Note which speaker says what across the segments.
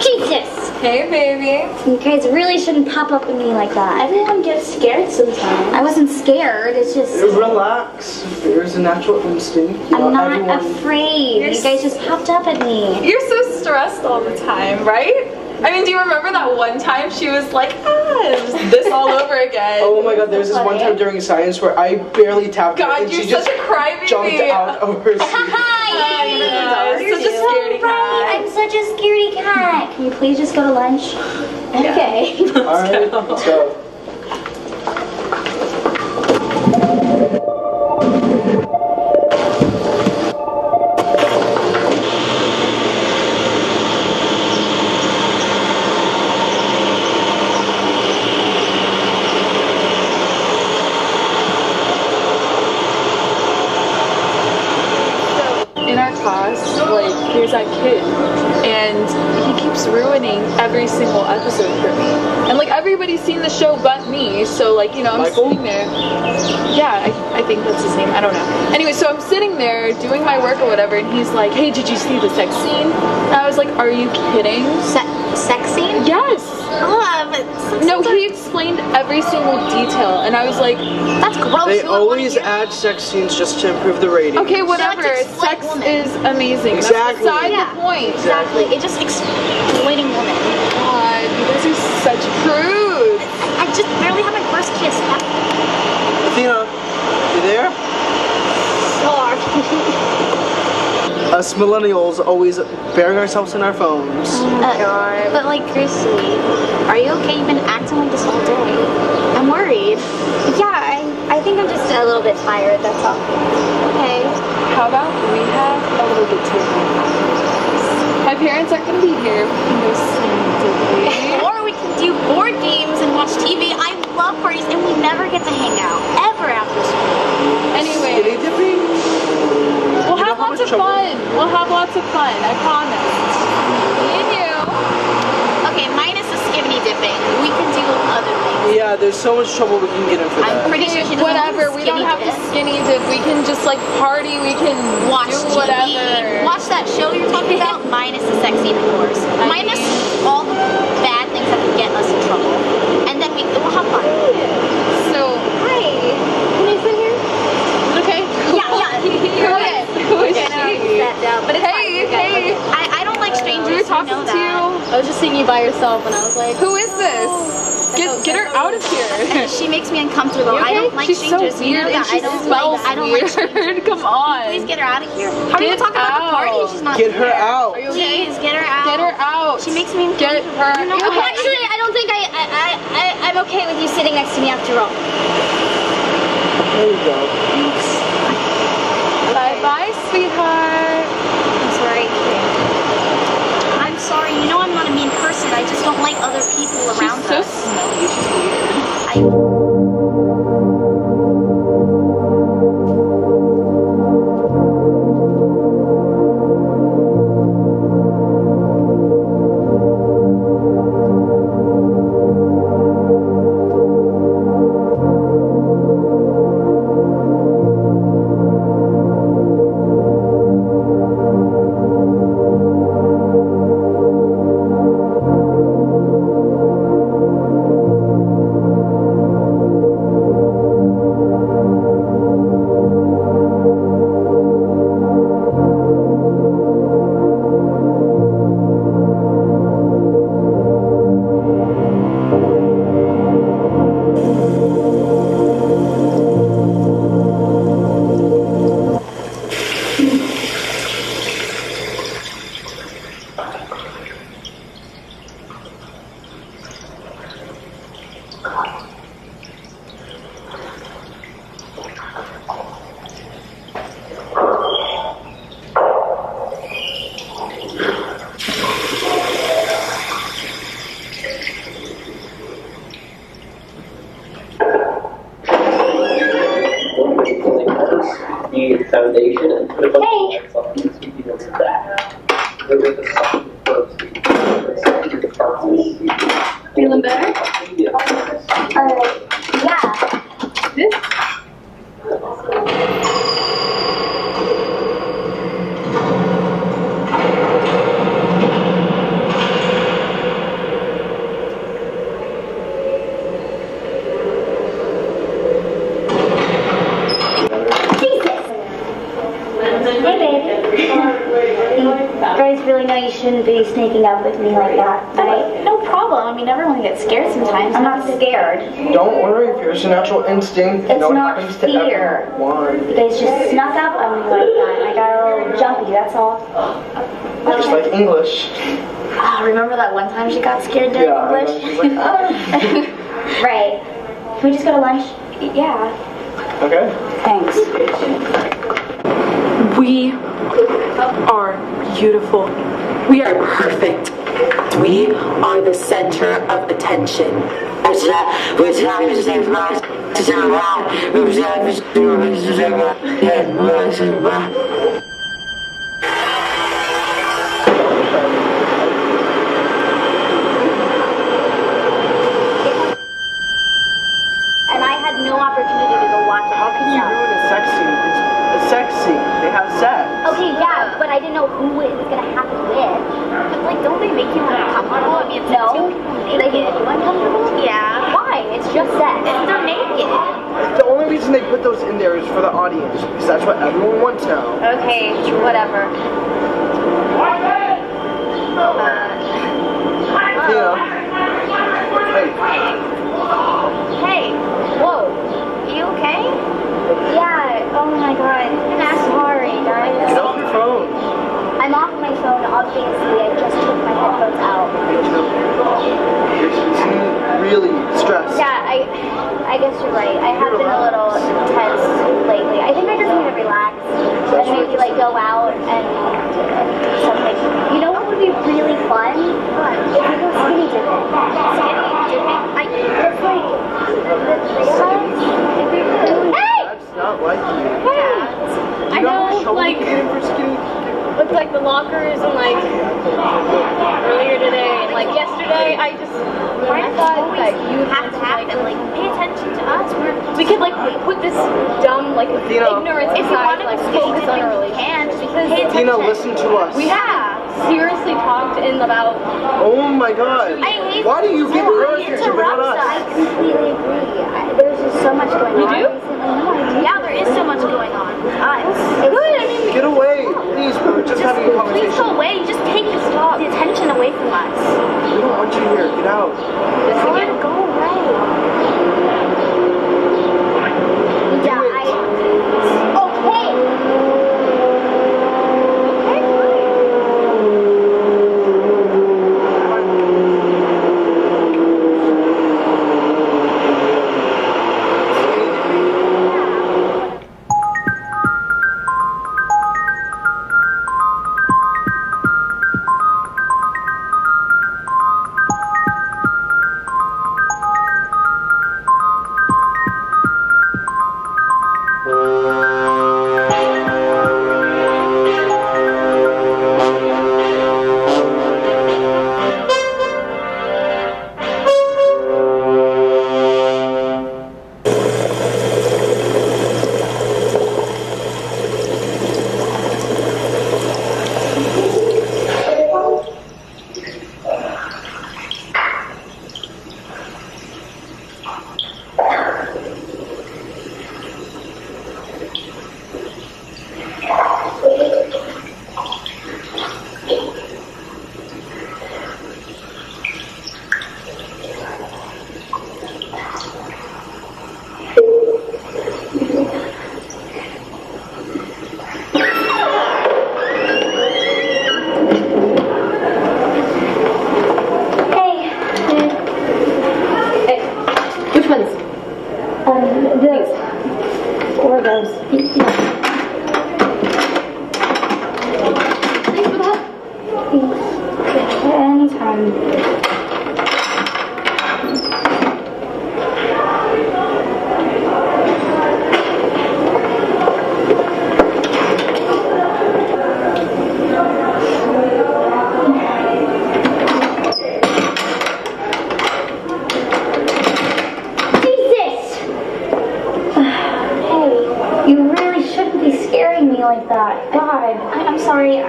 Speaker 1: Jesus!
Speaker 2: Hey, baby.
Speaker 1: You guys really shouldn't pop up at me like that.
Speaker 3: Everyone gets scared sometimes.
Speaker 1: I wasn't scared. It's just
Speaker 4: Relax. Fear is a natural instinct. You
Speaker 1: I'm not
Speaker 4: everyone-
Speaker 1: afraid. You guys just popped up at me.
Speaker 2: You're so stressed all the time, right? I mean, do you remember that one time she was like, ah, this all over again?
Speaker 4: Oh my god, there's this one time during science where I barely tapped her and
Speaker 2: you're
Speaker 4: she
Speaker 2: such
Speaker 4: just
Speaker 2: a crybaby.
Speaker 4: jumped out of her seat.
Speaker 1: Hi!
Speaker 2: Yeah,
Speaker 1: You're
Speaker 2: such a
Speaker 1: so
Speaker 2: scaredy cat.
Speaker 1: I'm such a scaredy cat. Can you please just go to lunch? Okay.
Speaker 4: Alright, let's go.
Speaker 2: Whatever, and he's like, "Hey, did you see the sex scene?" And I was like, "Are you kidding?"
Speaker 1: Se- sex scene?
Speaker 2: Yes.
Speaker 1: Oh,
Speaker 2: No, he explained every single detail, and I was like,
Speaker 1: that's gross.
Speaker 4: They
Speaker 1: Who would wanna
Speaker 4: always add sex scenes just to improve the rating.
Speaker 2: "Okay, whatever.
Speaker 1: Sex is
Speaker 2: Sex
Speaker 1: woman.
Speaker 2: is amazing.
Speaker 4: Exactly.
Speaker 2: That's beside
Speaker 1: Yeah.
Speaker 2: the point."
Speaker 1: Exactly. It just exploiting women.
Speaker 2: God, you guys are such prudes.
Speaker 1: I, I just barely had my first kiss.
Speaker 4: Athena, you there?
Speaker 1: Sorry.
Speaker 4: Us millennials always burying ourselves in our phones.
Speaker 1: Uh, but like, Chrissy, are you okay? You've been acting like this all day. I'm worried. Yeah, I, I think I'm just a little bit tired, that's all. Okay.
Speaker 2: How about we have a little get together? My parents aren't gonna be here. We can go sing
Speaker 1: Or we can do board games and watch TV. I love parties and we never get to hang out. Ever after school.
Speaker 2: Anyway, of
Speaker 4: trouble-
Speaker 2: fun. We'll have lots of fun. I promise. Me and you.
Speaker 1: Okay, minus the skivvy dipping. We can do other things.
Speaker 4: Yeah, there's so much trouble we can get in for
Speaker 1: I'm pretty sure she doesn't
Speaker 2: Whatever. We don't have to
Speaker 1: dip.
Speaker 2: skinny dip. We can just like party. We can
Speaker 1: watch
Speaker 2: do
Speaker 1: TV,
Speaker 2: whatever.
Speaker 1: watch that show you're talking about, minus the sex scene, of course.
Speaker 2: I
Speaker 1: minus
Speaker 2: mean-
Speaker 1: all the bad things that could get us in trouble. And then we, we'll have fun.
Speaker 2: So,
Speaker 1: Hi. Can I sit here?
Speaker 2: okay.
Speaker 1: Yeah, yeah.
Speaker 2: Who is? Who is she?
Speaker 1: Sat down, but it's
Speaker 2: Hey,
Speaker 1: fine. You guys-
Speaker 2: hey.
Speaker 1: I, I don't like strangers.
Speaker 2: We were
Speaker 1: you
Speaker 2: talking
Speaker 1: know
Speaker 2: to
Speaker 1: that.
Speaker 2: you.
Speaker 3: I was just seeing you by yourself and I was like,
Speaker 2: Who is this? Get get her out of here.
Speaker 1: And she makes me uncomfortable.
Speaker 2: You
Speaker 1: I don't
Speaker 2: okay?
Speaker 1: like
Speaker 2: She's so
Speaker 1: strangers. you
Speaker 2: weird
Speaker 1: know
Speaker 2: and
Speaker 1: that.
Speaker 2: she
Speaker 1: I don't
Speaker 2: smells
Speaker 1: like. I don't like
Speaker 2: weird. Come on.
Speaker 1: Please get her out of here. How are you
Speaker 2: Get
Speaker 1: talking about the party?
Speaker 2: out.
Speaker 1: She's not
Speaker 4: Get her
Speaker 1: here.
Speaker 4: out.
Speaker 2: Are you okay?
Speaker 1: Please get her out.
Speaker 2: Get her out.
Speaker 1: She makes me
Speaker 2: Get her.
Speaker 1: You know,
Speaker 2: You okay?
Speaker 1: Actually, I don't think I, I, I, I, I'm okay with you sitting next to me after all.
Speaker 4: There you go.
Speaker 2: Bye bye, sweetheart.
Speaker 1: I'm sorry. I'm sorry. You know I'm not a mean person. I just don't like other people around
Speaker 2: She's so
Speaker 1: us.
Speaker 2: smelly. She's weird.
Speaker 1: I,
Speaker 5: you sneaking up with me like that. I,
Speaker 1: No problem. I mean, everyone gets scared sometimes.
Speaker 5: I'm not scared.
Speaker 4: Don't worry, fear is a natural instinct.
Speaker 5: It's
Speaker 4: no,
Speaker 5: not
Speaker 4: happens to
Speaker 5: fear.
Speaker 4: everyone.
Speaker 5: You guys just snuck up on me like that. I got a little jumpy, that's all.
Speaker 4: Just like English.
Speaker 5: Ah, remember that one time she got scared during
Speaker 4: Yeah, I.
Speaker 5: English?
Speaker 4: She's like, "Ah."
Speaker 5: right. Can we just go to lunch? Yeah.
Speaker 4: Okay.
Speaker 5: Thanks.
Speaker 2: We are beautiful. We are perfect.
Speaker 6: We are the center of attention.
Speaker 4: Those in there is for the audience, because that's what everyone wants now.
Speaker 1: Okay, whatever.
Speaker 4: Uh, you know. Hey,
Speaker 1: Hey, whoa. You okay?
Speaker 5: Yeah, oh my god. I'm sorry, guys.
Speaker 4: get off your phone.
Speaker 5: I'm off my phone, obviously. I just took my headphones out.
Speaker 4: You seem really stressed.
Speaker 5: Yeah, I I guess you're right. I have been a little tense lately. I think I just need to relax and maybe like go out and do something. You know what would be really fun? If we go skinny dipping. Skinny dipping? I it's like the three of us. If we really Hey!
Speaker 4: That's not like you.
Speaker 2: Yeah. I
Speaker 4: You have
Speaker 2: know,
Speaker 4: trouble
Speaker 2: like,
Speaker 4: getting for skinny.
Speaker 2: with like the lockers and like earlier today and like yesterday, I just
Speaker 1: Why
Speaker 2: I
Speaker 1: does it
Speaker 2: thought
Speaker 1: always
Speaker 2: that you
Speaker 1: have to happen? Like, pay attention to us. We're
Speaker 2: we could like put this dumb like
Speaker 4: Dina.
Speaker 2: ignorance
Speaker 1: if you
Speaker 2: aside,
Speaker 1: want to
Speaker 2: like
Speaker 1: go skinny
Speaker 2: focus on our
Speaker 1: dipping, you
Speaker 2: relationship.
Speaker 1: can. Just
Speaker 2: Because
Speaker 1: pay attention.
Speaker 4: Tina, listen to us.
Speaker 2: We have seriously talked in about
Speaker 4: Oh my god.
Speaker 1: I hate
Speaker 4: Why do you give her
Speaker 1: to
Speaker 4: attention but not
Speaker 1: interrupt
Speaker 5: I
Speaker 4: us?
Speaker 5: completely agree. I, there's just so much going
Speaker 2: You
Speaker 5: on
Speaker 2: do?
Speaker 5: No, do.
Speaker 1: Yeah, there is so much going on with us.
Speaker 5: Good. I mean,
Speaker 4: Get away. Please, we're just having a
Speaker 1: Please
Speaker 4: conversation.
Speaker 1: go away. Just take this the attention away from us.
Speaker 4: We don't want you here. Get out.
Speaker 5: God,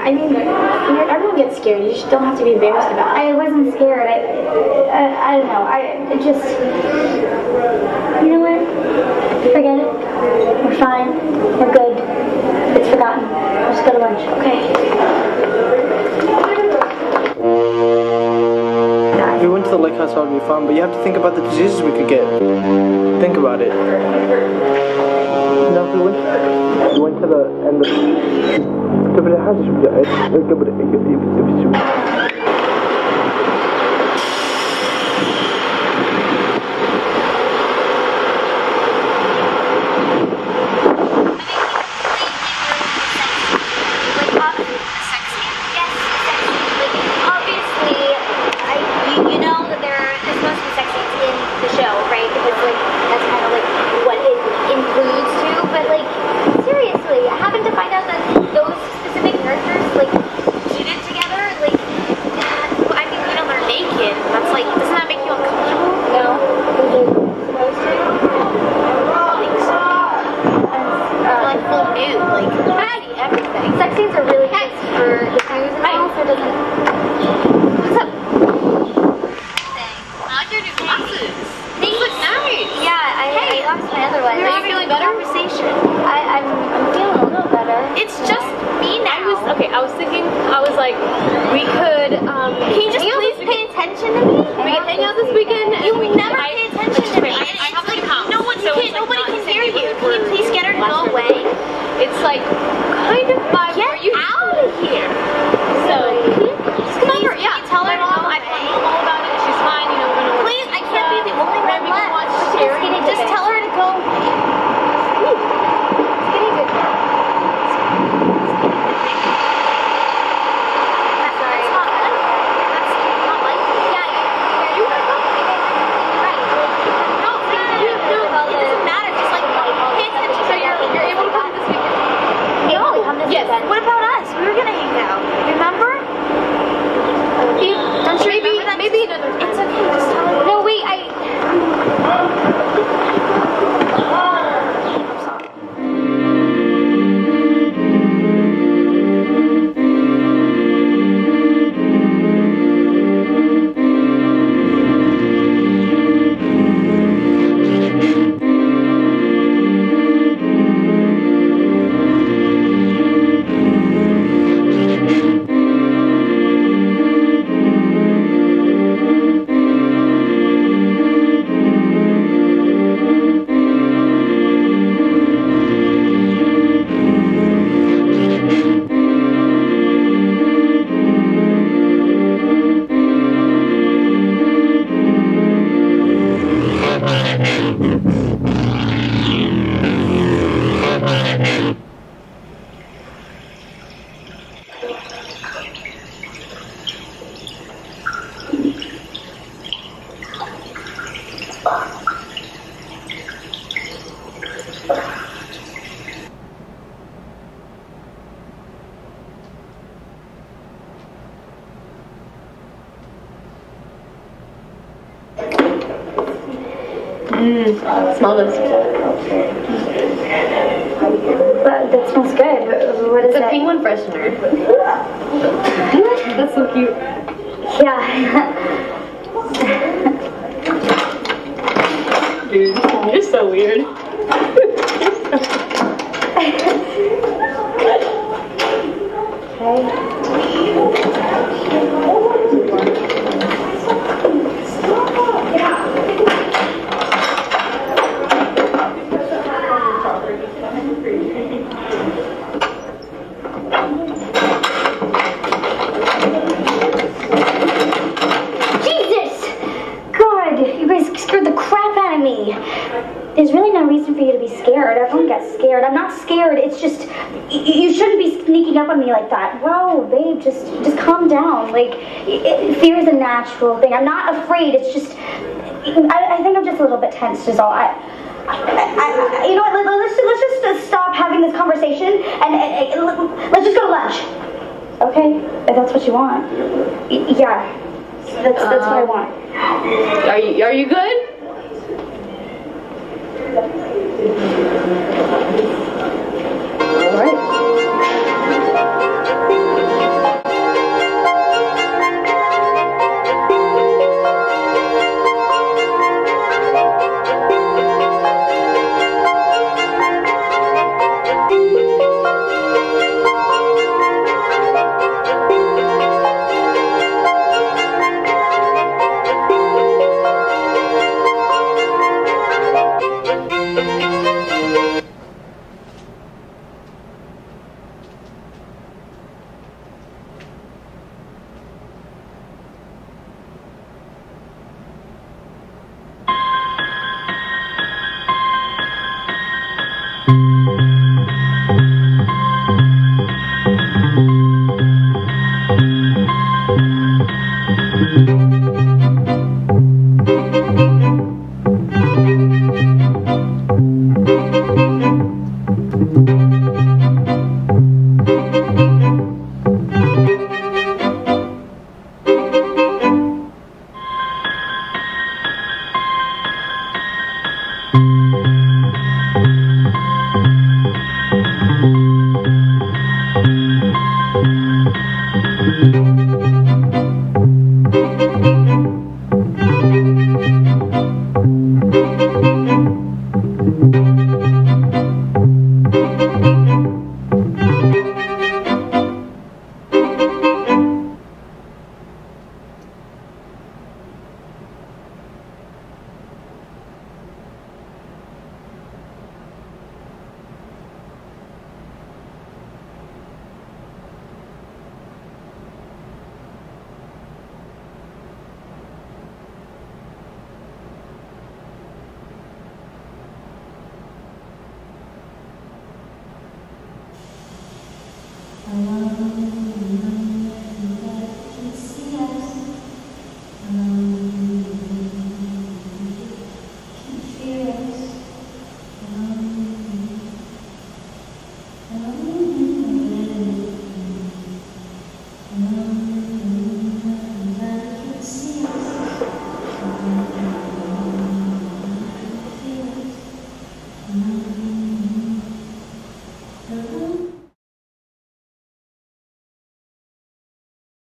Speaker 5: I
Speaker 1: mean, everyone gets scared. You just don't have to be embarrassed about it.
Speaker 5: I wasn't scared. I, I, I don't know. I it just, you know what? Forget it. We're fine. We're good. It's forgotten. Let's go to lunch. Okay.
Speaker 4: We went to the lake house, that would be fun, but you have to think about the diseases we could get. Think about it. لو في الوينتر الوينتر عندك قبل
Speaker 5: حاجه قبل you to be
Speaker 1: scared. Everyone gets scared. I'm not scared. It's just you shouldn't be sneaking up on me like that. Whoa, babe, just just calm down. Like it, fear is a natural thing. I'm not afraid. It's just I, I think I'm just a little bit tense. Is all I. I, I, I you know what? Let's, let's just uh, stop having this conversation and, and, and let's just go to lunch. Okay, if that's what you want. Y- yeah, that's, that's what I um, want.
Speaker 2: Are you, are you good?